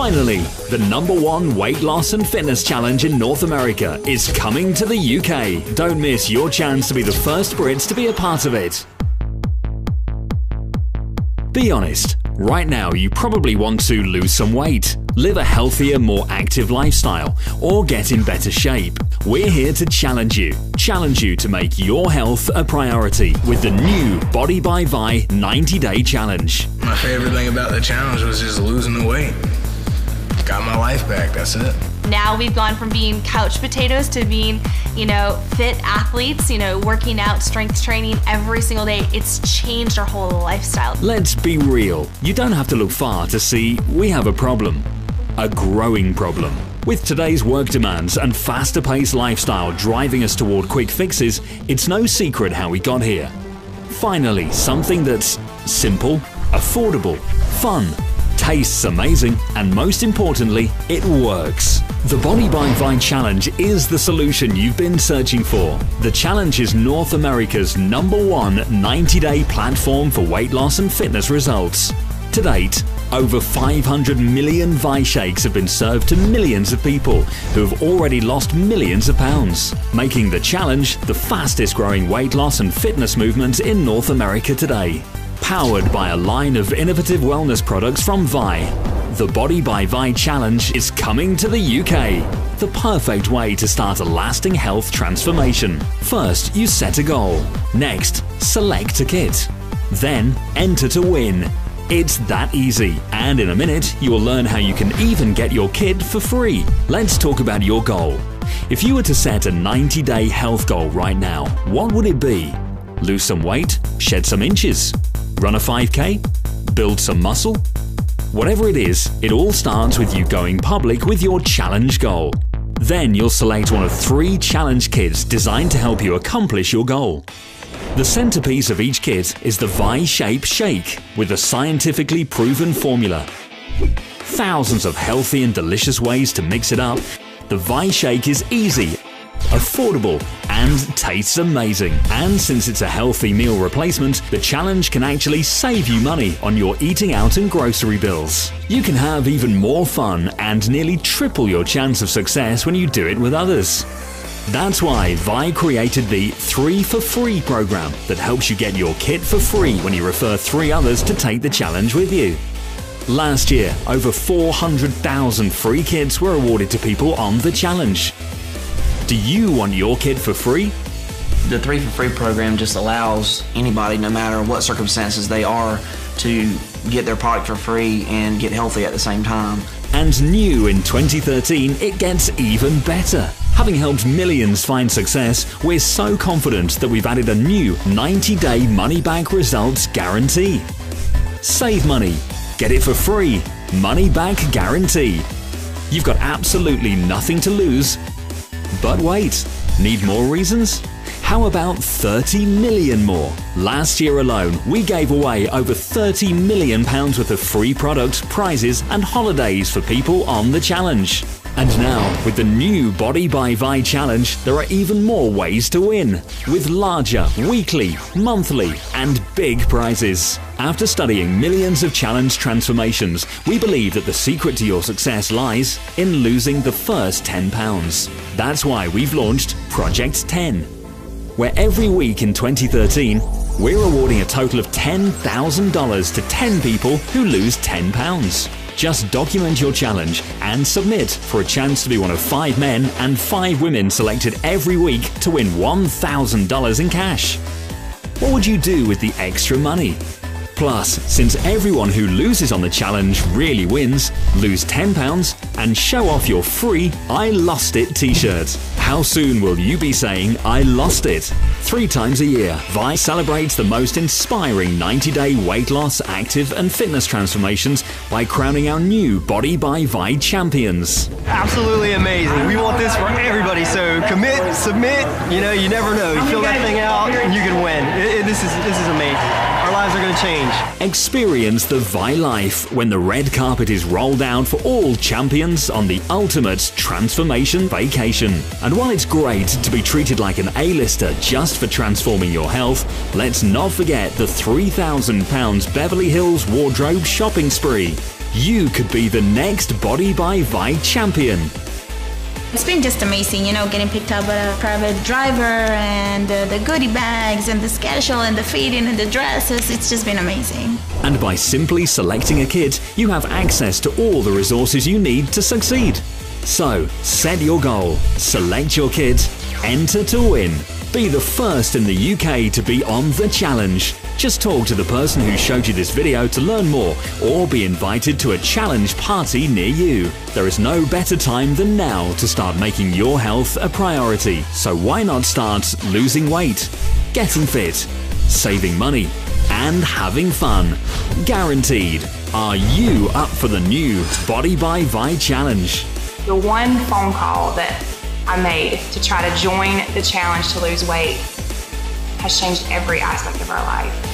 Finally, the number one weight loss and fitness challenge in North America is coming to the UK. Don't miss your chance to be the first Brits to be a part of it. Be honest, right now you probably want to lose some weight, live a healthier, more active lifestyle, or get in better shape. We're here to challenge you. Challenge you to make your health a priority with the new Body by Vi 90 Day Challenge. My favorite thing about the challenge was just losing the weight. Got my life back, that's it. Now we've gone from being couch potatoes to being, you know, fit athletes, you know, working out, strength training every single day. It's changed our whole lifestyle. Let's be real. You don't have to look far to see we have a problem. A growing problem. With today's work demands and faster paced lifestyle driving us toward quick fixes, it's no secret how we got here. Finally, something that's simple, affordable, fun, tastes amazing, and most importantly, it works. The Body by Vi Challenge is the solution you've been searching for. The challenge is North America's number one 90 day platform for weight loss and fitness results. To date, over 500 million Vi shakes have been served to millions of people who have already lost millions of pounds, making the challenge the fastest growing weight loss and fitness movement in North America today powered by a line of innovative wellness products from Vi. The Body by Vi Challenge is coming to the UK. The perfect way to start a lasting health transformation. First, you set a goal. Next, select a kit. Then, enter to win. It's that easy, and in a minute, you will learn how you can even get your kit for free. Let's talk about your goal. If you were to set a 90 day health goal right now, what would it be? Lose some weight? Shed some inches? Run a 5K? Build some muscle? Whatever it is, it all starts with you going public with your challenge goal. Then you'll select one of three challenge kits designed to help you accomplish your goal. The centerpiece of each kit is the Vi Shape Shake with a scientifically proven formula. Thousands of healthy and delicious ways to mix it up, the Vi Shake is easy affordable, and tastes amazing. And since it's a healthy meal replacement, the challenge can actually save you money on your eating out and grocery bills. You can have even more fun and nearly triple your chance of success when you do it with others. That's why Vi created the 3 for Free program that helps you get your kit for free when you refer three others to take the challenge with you. Last year, over 400,000 free kits were awarded to people on the challenge. Do you want your kit for free? The 3 for Free program just allows anybody, no matter what circumstances they are, to get their product for free and get healthy at the same time. And new in 2013, it gets even better. Having helped millions find success, we're so confident that we've added a new 90 day money back results guarantee. Save money, get it for free, money back guarantee. You've got absolutely nothing to lose but wait, need more reasons? How about 30 million more? Last year alone, we gave away over 30 million pounds worth of free products, prizes, and holidays for people on the challenge. And now, with the new Body by Vi challenge, there are even more ways to win, with larger, weekly, monthly, and big prizes. After studying millions of challenge transformations, we believe that the secret to your success lies in losing the first 10 pounds. That's why we've launched Project 10, where every week in 2013, we're awarding a total of $10,000 to 10 people who lose 10 pounds. Just document your challenge and submit for a chance to be one of five men and five women selected every week to win $1,000 in cash. What would you do with the extra money? Plus, since everyone who loses on the challenge really wins, lose £10 and show off your free I Lost It t shirt. How soon will you be saying, I lost it? Three times a year, Vi celebrates the most inspiring 90 day weight loss, active, and fitness transformations by crowning our new Body by Vi champions. Absolutely amazing. We want this for everybody, so commit, submit. You know, you never know. You fill that thing out and you can win. It, it, this, is, this is amazing. Our lives are going to change. Experience the Vi life when the red carpet is rolled out for all champions on the ultimate transformation vacation. And while it's great to be treated like an A-lister just for transforming your health, let's not forget the £3,000 Beverly Hills wardrobe shopping spree. you could be the next Body by Vi champion. It's been just amazing, you know, getting picked up by a private driver and uh, the goodie bags and the schedule and the feeding and the dresses. It's just been amazing. And by simply selecting a kid, you have access to all the resources you need to succeed. So, set your goal, select your kid, enter to win. Be the first in the UK to be on the challenge. Just talk to the person who showed you this video to learn more or be invited to a challenge party near you. There is no better time than now to start making your health a priority. So why not start losing weight, getting fit, saving money, and having fun? Guaranteed. Are you up for the new Body by Vi challenge? The one phone call that I made to try to join the challenge to lose weight has changed every aspect of our life.